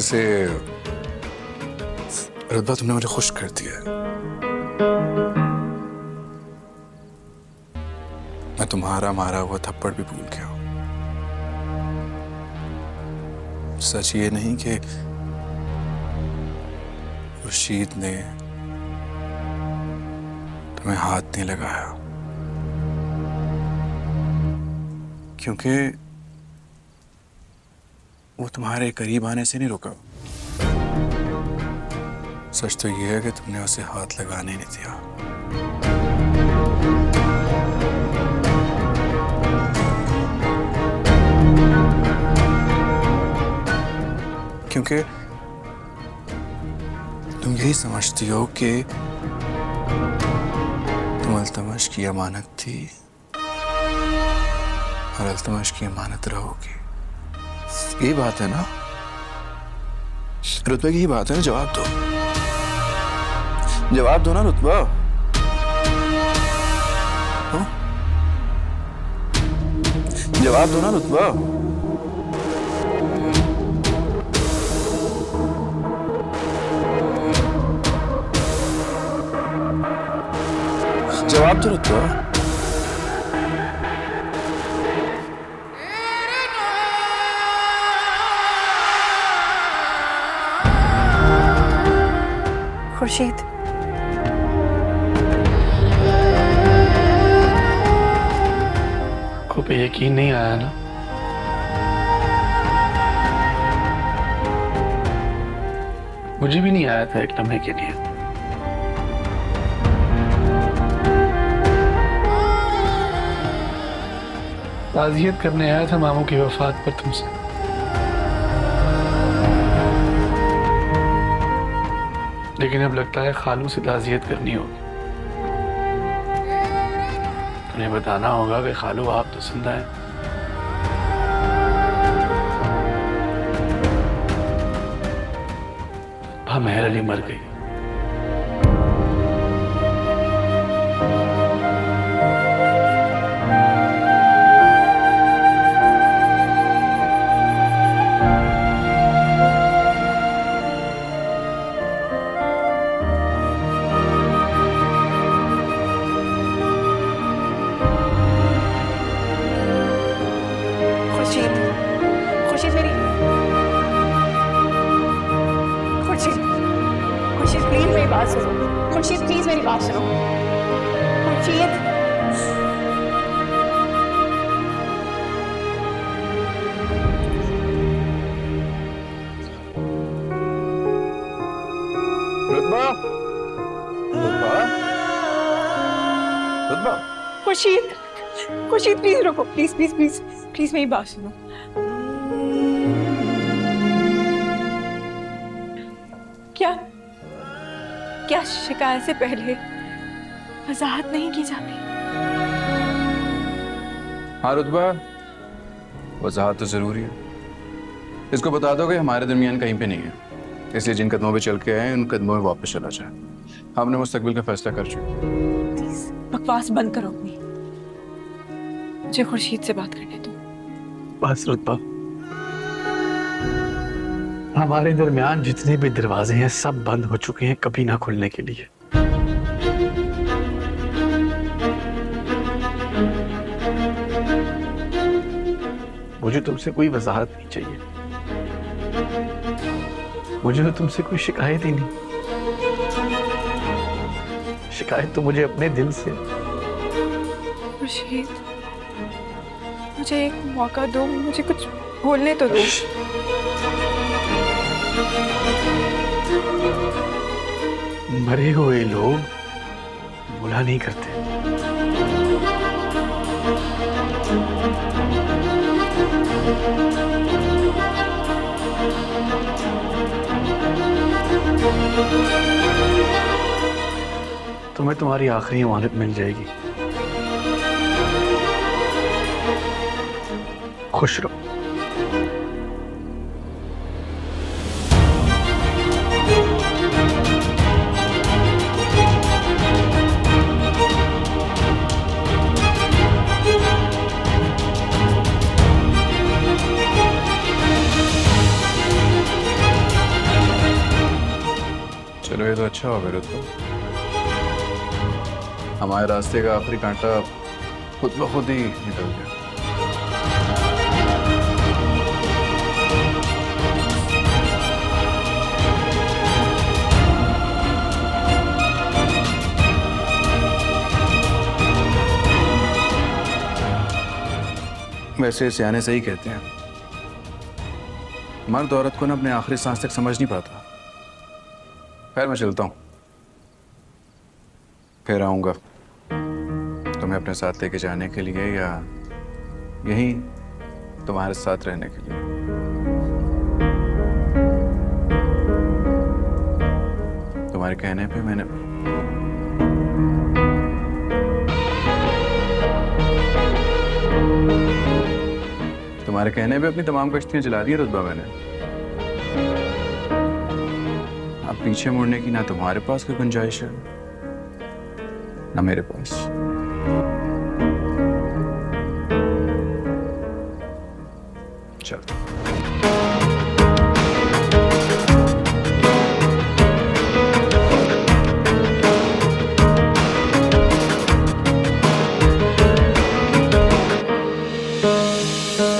वैसे रुतबा तुमने मुझे खुश कर दिया मैं तुम्हारा मारा हुआ थप्पड़ भी भूल गया सच ये नहीं कि खुर्शीद ने तुम्हें हाथ नहीं लगाया। क्योंकि वो तुम्हारे करीब आने से नहीं रुका। सच तो ये है कि तुमने उसे हाथ लगाने नहीं दिया। क्योंकि तुम यही समझती हो कि तुम अल्तमश की अमानत थी और अल्तमश की अमानत रहोगी। यही बात है ना? रुतबे की ही बात है ना? जवाब दो। जवाब दो ना रुतबा हाँ? जवाब दो ना रुतबा जवाब तो रुतबा खुर्शीद। को पे यकीन नहीं आया ना? मुझे भी नहीं आया था एक लम्हे के लिए। ताजियत करने आया था मामू की वफात पर तुमसे। लेकिन अब लगता है खालू से ताजियत करनी होगी। उन्हें बताना होगा कि खालू आप तो ज़िंदा हैं मेहर अली मर गई। खुर्शीद प्लीज़ मेरी बात सुनो। खुर्शीद प्लीज़ मेरी बात सुनो। खुर्शीद। खुर्शीद खुर्शीद प्लीज़ रुको। प्लीज़ प्लीज़ प्लीज़ प्लीज़ मेरी बात सुनो। क्या? क्या शिकायत से पहले वजाहत नहीं की जाती? हाँ रुतबा। वजाहत तो ज़रूरी है। इसको बता दो कि हमारे दरमियान कहीं पे नहीं है। इसलिए जिन कदमों पे चल के आए उन कदमों में वापस चला जाए। हमने मुस्तकबिल का फैसला कर चुके प्लीज़ बकवास बंद करो अपनी। मुझे खुर्शीद से बात करने दो। बस रुतबा। हमारे दरमियान जितने भी दरवाजे हैं सब बंद हो चुके हैं कभी ना खुलने के लिए। मुझे तुमसे कोई वजाहत नहीं चाहिए। मुझे तो तुमसे कोई शिकायत ही नहीं। शिकायत तो मुझे अपने दिल से। खुर्शीद मुझे एक मौका दो मुझे कुछ बोलने तो दो। मरे हुए लोग बुला नहीं करते। तुम्हें तुम्हारी आखिरी अमानत मिल जाएगी। खुश रहो। अच्छा हो गया रुतबा हमारे रास्ते का आखिरी कांटा खुद ब खुद ही निकल गया। वैसे सियाने सही कहते हैं। मर्द औरत को ना अपने आखिरी सांस तक समझ नहीं पाता। खैर मैं चलता हूँ। फिर आऊँगा। तुम्हें अपने साथ लेके जाने के लिए या यहीं तुम्हारे साथ रहने के लिए? तुम्हारे कहने पे मैंने तुम्हारे कहने पे अपनी तमाम कश्तियाँ जला दी रुतबा मैंने। अब पीछे मुड़ने की ना तुम्हारे पास कोई गुंजाइश है, ना मेरे पास। चल। Thank